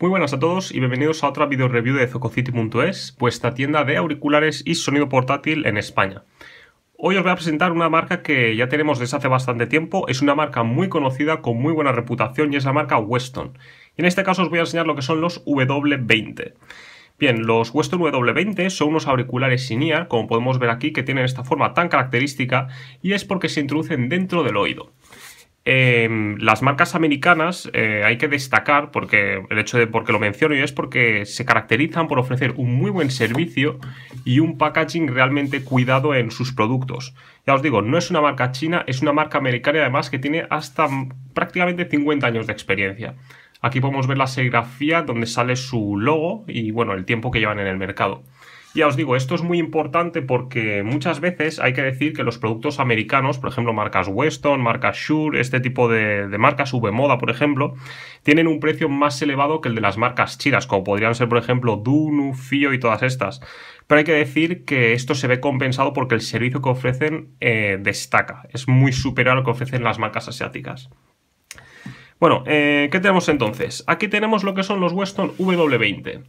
Muy buenas a todos y bienvenidos a otra video review de Zococity.es, vuestra tienda de auriculares y sonido portátil en España. Hoy os voy a presentar una marca que ya tenemos desde hace bastante tiempo, es una marca muy conocida con muy buena reputación y es la marca Weston. Y en este caso os voy a enseñar lo que son los W20. Bien, los Weston W20 son unos auriculares sin ear, como podemos ver aquí, que tienen esta forma tan característica y es porque se introducen dentro del oído. Em, las marcas americanas eh, hay que destacar, porque el hecho de porque lo menciono y es porque se caracterizan por ofrecer un muy buen servicio y un packaging realmente cuidado en sus productos. Ya os digo, no es una marca china, es una marca americana además que tiene hasta prácticamente 50 años de experiencia. Aquí podemos ver la serigrafía donde sale su logo y bueno, el tiempo que llevan en el mercado. Ya os digo, esto es muy importante porque muchas veces hay que decir que los productos americanos, por ejemplo, marcas Weston, marcas Shure, este tipo de, marcas V-Moda, por ejemplo, tienen un precio más elevado que el de las marcas chinas, como podrían ser, por ejemplo, Dunu, Fio y todas estas. Pero hay que decir que esto se ve compensado porque el servicio que ofrecen eh, destaca, es muy superior a lo que ofrecen las marcas asiáticas. Bueno, eh, ¿qué tenemos entonces? Aquí tenemos lo que son los Weston W20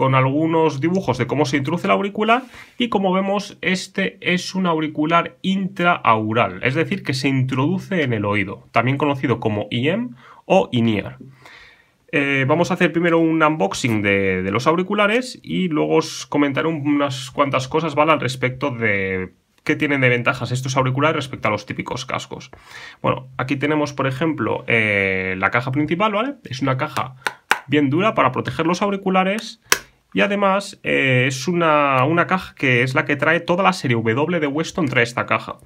con algunos dibujos de cómo se introduce el auricular y como vemos este es un auricular intraaural, es decir que se introduce en el oído, también conocido como IEM o INEAR. Eh, vamos a hacer primero un unboxing de, los auriculares y luego os comentaré unas cuantas cosas ¿vale? al respecto de qué tienen de ventajas estos auriculares respecto a los típicos cascos. Bueno, aquí tenemos por ejemplo eh, la caja principal, ¿vale? Es una caja bien dura para proteger los auriculares y además eh, es una, caja que es la que trae toda la serie W de Weston, trae esta caja.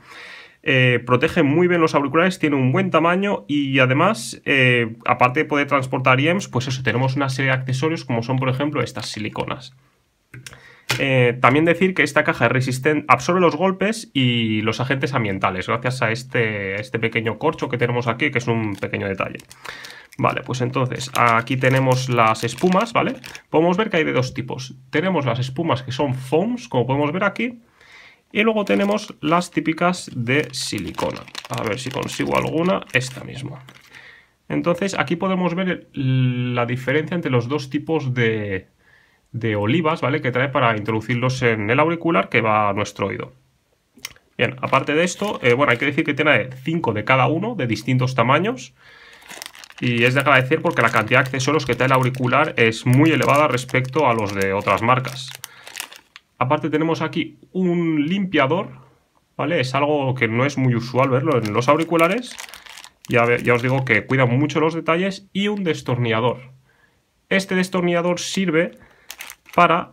Eh, protege muy bien los auriculares, tiene un buen tamaño y además, eh, aparte de poder transportar IEMS, pues eso, tenemos una serie de accesorios como son por ejemplo estas siliconas. también decir que esta caja es resistente, absorbe los golpes y los agentes ambientales gracias a este, este pequeño corcho que tenemos aquí, que es un pequeño detalle. Vale, pues entonces aquí tenemos las espumas, ¿vale? Podemos ver que hay de dos tipos. Tenemos las espumas que son foams, como podemos ver aquí, y luego tenemos las típicas de silicona. A ver si consigo alguna, esta misma. Entonces aquí podemos ver la diferencia entre los dos tipos de, de olivas, ¿vale? Que trae para introducirlos en el auricular que va a nuestro oído. Bien, aparte de esto, eh, bueno, hay que decir que tiene 5 de cada uno, de distintos tamaños. Y es de agradecer porque la cantidad de accesorios que trae el auricular es muy elevada respecto a los de otras marcas. Aparte tenemos aquí un limpiador, ¿vale? Es algo que no es muy usual verlo en los auriculares. Ya, ya os digo que cuida mucho los detalles. Y un destornillador. Este destornillador sirve para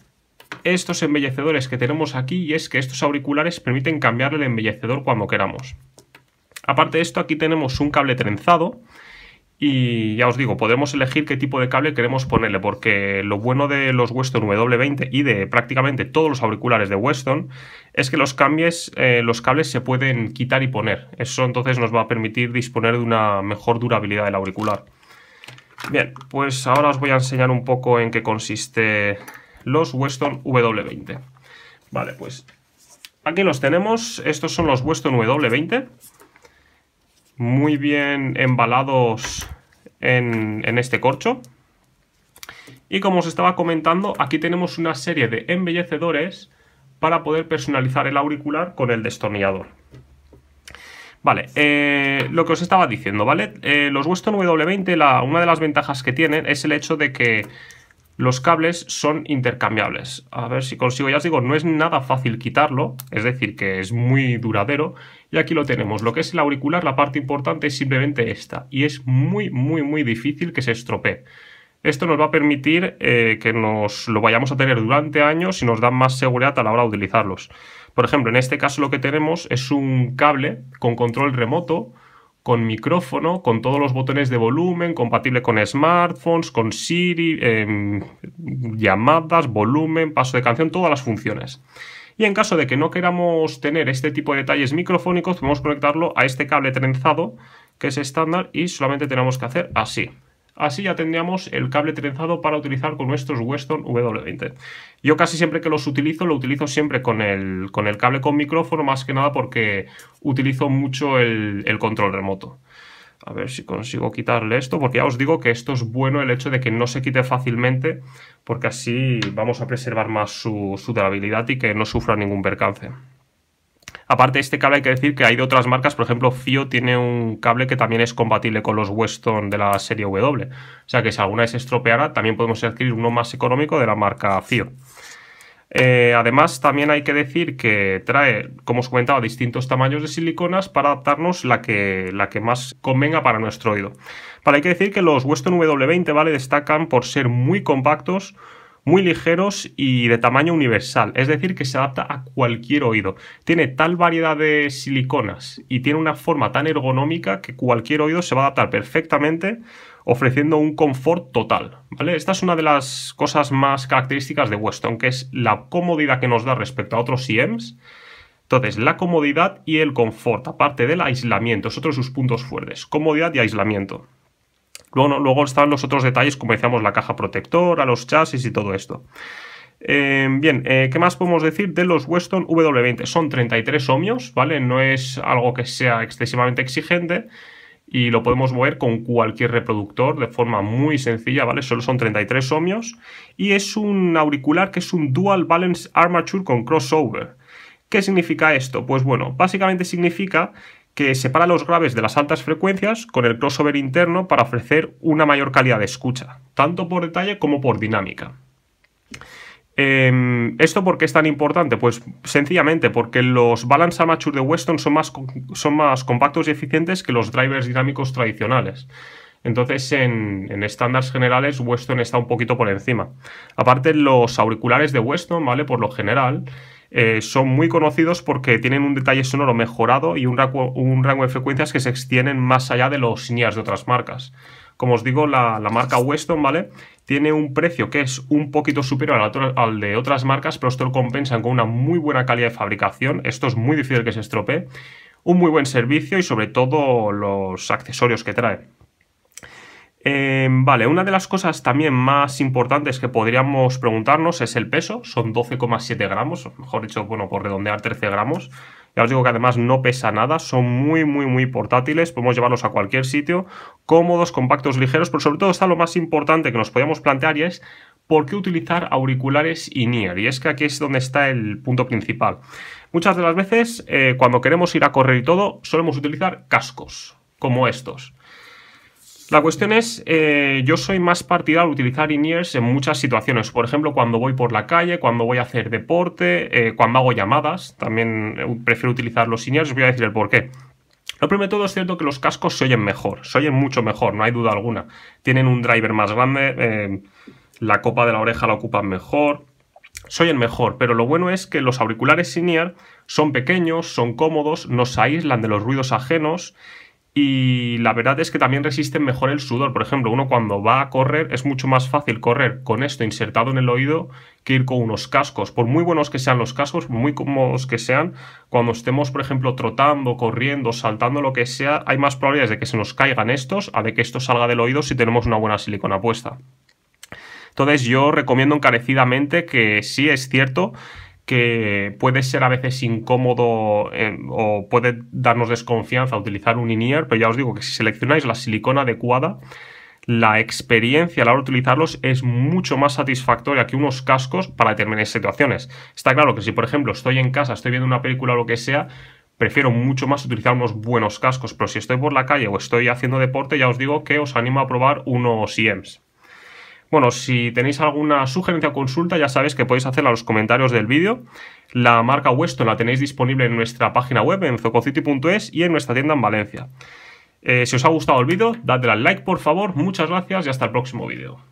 estos embellecedores que tenemos aquí y es que estos auriculares permiten cambiar el embellecedor cuando queramos. Aparte de esto, aquí tenemos un cable trenzado y ya os digo, podemos elegir qué tipo de cable queremos ponerle, porque lo bueno de los Weston W20 y de prácticamente todos los auriculares de Weston es que los, cambies, eh, los cables se pueden quitar y poner. Eso entonces nos va a permitir disponer de una mejor durabilidad del auricular. Bien, pues ahora os voy a enseñar un poco en qué consiste los Weston W20. Vale, pues aquí los tenemos. Estos son los Weston W20 muy bien embalados en, este corcho. Y como os estaba comentando, aquí tenemos una serie de embellecedores para poder personalizar el auricular con el destornillador. Vale, eh, lo que os estaba diciendo, ¿vale? Eh, los Weston W20, la, una de las ventajas que tienen es el hecho de que los cables son intercambiables. A ver si consigo, ya os digo, no es nada fácil quitarlo, es decir, que es muy duradero. Y aquí lo tenemos, lo que es el auricular, la parte importante es simplemente esta. Y es muy, muy, muy difícil que se estropee. Esto nos va a permitir eh, que nos lo vayamos a tener durante años y nos da más seguridad a la hora de utilizarlos. Por ejemplo, en este caso lo que tenemos es un cable con control remoto con micrófono, con todos los botones de volumen, compatible con smartphones, con Siri, em, llamadas, volumen, paso de canción, todas las funciones. Y en caso de que no queramos tener este tipo de detalles microfónicos, podemos conectarlo a este cable trenzado, que es estándar, y solamente tenemos que hacer así. Así ya tendríamos el cable trenzado para utilizar con nuestros Weston W20. Yo casi siempre que los utilizo, lo utilizo siempre con el, con el cable con micrófono, más que nada porque utilizo mucho el, control remoto. A ver si consigo quitarle esto, porque ya os digo que esto es bueno el hecho de que no se quite fácilmente, porque así vamos a preservar más su, su durabilidad y que no sufra ningún percance. Aparte de este cable hay que decir que hay de otras marcas, por ejemplo FIO tiene un cable que también es compatible con los Weston de la serie W. O sea que si alguna vez se estropeara también podemos adquirir uno más económico de la marca FIO. Eh, además, también hay que decir que trae, como os comentaba, distintos tamaños de siliconas para adaptarnos la que, la que más convenga para nuestro oído. Para hay que decir que los Weston W20 ¿vale? destacan por ser muy compactos, muy ligeros y de tamaño universal, es decir, que se adapta a cualquier oído. Tiene tal variedad de siliconas y tiene una forma tan ergonómica que cualquier oído se va a adaptar perfectamente ofreciendo un confort total. ¿vale? Esta es una de las cosas más características de Weston, que es la comodidad que nos da respecto a otros IEMs. Entonces, la comodidad y el confort, aparte del aislamiento, es otro de sus puntos fuertes, comodidad y aislamiento. Luego, están los otros detalles, como decíamos, la caja protectora, los chasis y todo esto. Eh, bien, eh, ¿qué más podemos decir de los Weston W20? Son 33 ohmios, ¿vale? No es algo que sea excesivamente exigente y lo podemos mover con cualquier reproductor de forma muy sencilla, ¿vale? Solo son 33 ohmios y es un auricular que es un Dual Balance Armature con crossover. ¿Qué significa esto? Pues bueno, básicamente significa que separa los graves de las altas frecuencias con el crossover interno para ofrecer una mayor calidad de escucha, tanto por detalle como por dinámica. Em, ¿Esto por qué es tan importante? Pues sencillamente porque los Balance Armature de Weston son más, son más compactos y eficientes que los drivers dinámicos tradicionales. Entonces, en, estándares generales, Weston está un poquito por encima. Aparte, los auriculares de Weston, ¿vale? Por lo general, eh, son muy conocidos porque tienen un detalle sonoro mejorado y un, rango, de frecuencias que se extienden más allá de los señales de otras marcas. Como os digo, la, marca Weston, ¿vale? Tiene un precio que es un poquito superior al, al, de otras marcas, pero esto lo compensan con una muy buena calidad de fabricación. Esto es muy difícil que se estropee. Un muy buen servicio y sobre todo los accesorios que trae. Em, vale, una de las cosas también más importantes que podríamos preguntarnos es el peso, son 12,7 gramos, mejor dicho, bueno, por redondear 13 gramos. Ya os digo que además no pesa nada, son muy, muy, muy portátiles, podemos llevarlos a cualquier sitio, cómodos, compactos, ligeros, pero sobre todo está lo más importante que nos podíamos plantear y es por qué utilizar auriculares in-ear. Y es que aquí es donde está el punto principal. Muchas de las veces, eh, cuando queremos ir a correr y todo, solemos utilizar cascos, como estos. La cuestión es, eh, yo soy más partidario de utilizar in-ears en muchas situaciones. Por ejemplo, cuando voy por la calle, cuando voy a hacer deporte, eh, cuando hago llamadas, también eh, prefiero utilizar los in-ears. Os voy a decir el por qué. Lo primero de todo es cierto que los cascos se oyen mejor, se oyen mucho mejor, no hay duda alguna. Tienen un driver más grande, la copa de la oreja la ocupan mejor, se oyen mejor, pero lo bueno es que los auriculares in-ear son pequeños, son cómodos, nos aíslan de los ruidos ajenos y la verdad es que también resisten mejor el sudor. Por ejemplo, uno cuando va a correr es mucho más fácil correr con esto insertado en el oído que ir con unos cascos. Por muy buenos que sean los cascos, muy cómodos que sean, cuando estemos, por ejemplo, trotando, corriendo, saltando, lo que sea, hay más probabilidades de que se nos caigan estos a de que esto salga del oído si tenemos una buena silicona puesta. Entonces yo recomiendo encarecidamente que sí es cierto que puede ser a veces incómodo eh, o puede darnos desconfianza utilizar un in pero ya os digo que si seleccionáis la silicona adecuada, la experiencia a la hora de utilizarlos es mucho más satisfactoria que unos cascos para determinadas situaciones. Está claro que si, por ejemplo, estoy en casa, estoy viendo una película o lo que sea, prefiero mucho más utilizar unos buenos cascos, pero si estoy por la calle o estoy haciendo deporte, ya os digo que os animo a probar unos IEMS. Bueno, si tenéis alguna sugerencia o consulta, ya sabéis que podéis hacerla en los comentarios del vídeo. La marca Weston la tenéis disponible en nuestra página web en zococity.es y en nuestra tienda en Valencia. Eh, si os ha gustado el vídeo, dadle al like por favor, muchas gracias y hasta el próximo vídeo.